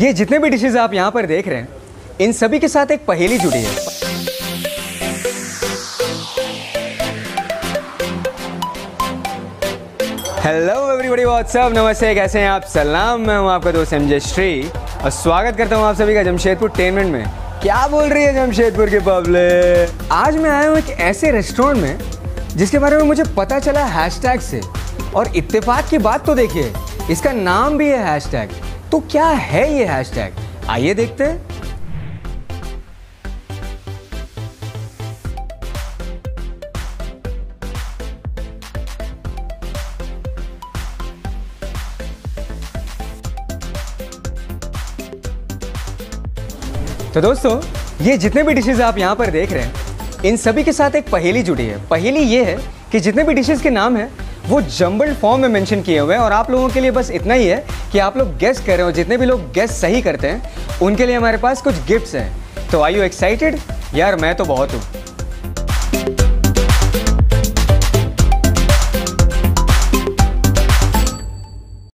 ये जितने भी डिशेज आप यहाँ पर देख रहे हैं, इन सभी के साथ एक पहेली जुड़ी है। हेलो एवरीबॉडी व्हाट्सअप नमस्ते, कैसे हैं आप? सलाम, मैं हूँ आपका दोस्त एम श्री और स्वागत करता हूँ आप सभी का जमशेदपुर टेनमेंट में। क्या बोल रही है जमशेदपुर के पब्लिक आज मैं आया हूँ एक ऐसे रेस्टोरेंट में, जिसके बारे में मुझे पता चला हैशटैग से। और इत्तेफाक की बात तो देखिए, इसका नाम भी है हैशटैग तो क्या है ये हैशटैग आइए देखते हैं। तो दोस्तों, ये जितने भी डिशेज आप यहाँ पर देख रहे हैं, इन सभी के साथ एक पहेली जुड़ी है। पहेली ये है कि जितने भी डिशेज के नाम हैं वो जम्बल्ड फॉर्म में मेंशन किए हुए हैं और आप लोगों के लिए बस इतना ही है कि आप लोग गेस कर रहे हो, जितने भी लोग गेस सही करते हैं, उनके लिए हमारे पास कुछ गिफ्ट्स हैं। तो आई यू एक्साइटेड यार, मैं तो बहुत हूँ।